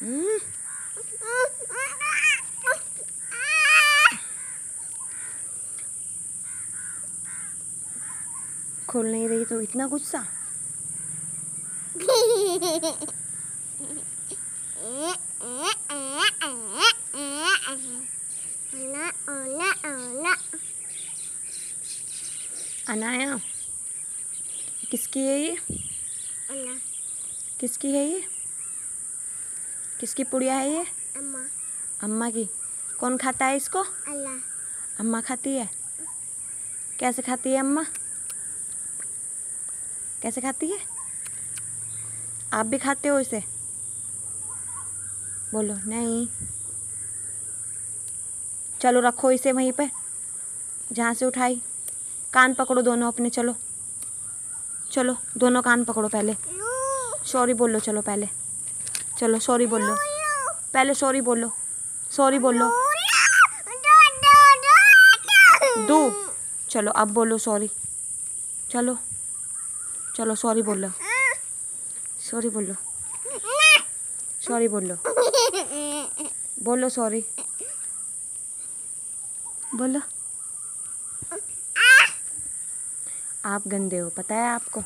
खोल नहीं रही तो इतना गुस्सा? अनाया किसकी है ये? किसकी है ये? किसकी पुड़िया है ये? अम्मा। अम्मा की। कौन खाता है इसको? अल्लाह। अम्मा खाती है? कैसे खाती है अम्मा? कैसे खाती है? आप भी खाते हो इसे? बोलो नहीं। चलो रखो इसे वहीं पे। जहाँ से उठाई। कान पकड़ो दोनों अपने चलो। चलो दोनों कान पकड़ो पहले। सॉरी बोलो चलो पहले। चलो सॉरी बोलो। पहले सॉरी बोलो। सॉरी बोलो। दो। चलो, अब बोलो सॉरी चलो। चलो सॉरी बोलो। सॉरी बोलो। सॉरी बोलो। बोलो सॉरी बोलो। आप गंदे हो, पता है आपको?